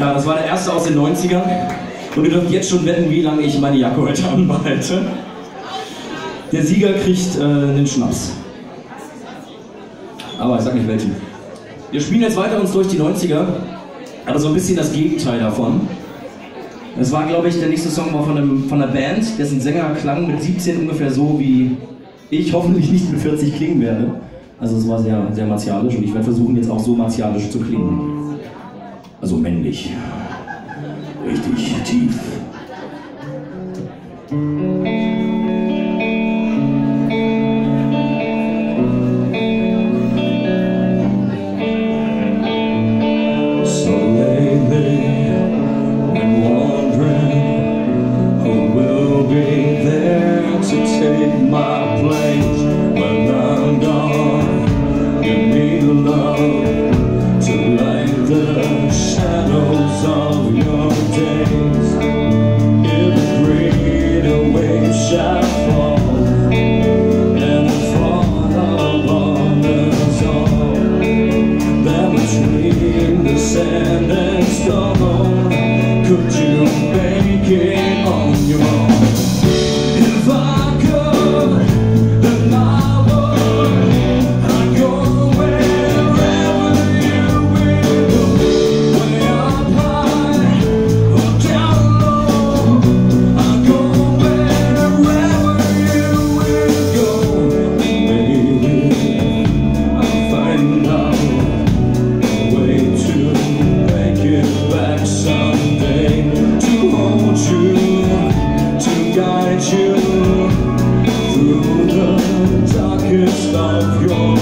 Ja, das war der erste aus den 90ern. Und ihr dürft jetzt schon wetten, wie lange ich meine Jacke heute anbehalte. Der Sieger kriegt äh, einen Schnaps. Aber ich sag nicht welchen. Wir spielen jetzt weiter uns durch die 90er, aber so ein bisschen das Gegenteil davon. Das war, glaube ich, der nächste Song war von, einem, von einer Band, dessen Sänger klang mit 17 ungefähr so, wie ich hoffentlich nicht mit 40 klingen werde. Also es war sehr, sehr martialisch und ich werde versuchen, jetzt auch so martialisch zu klingen. Also männlich. Richtig tief. descendants don't gone. love you.